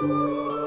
Música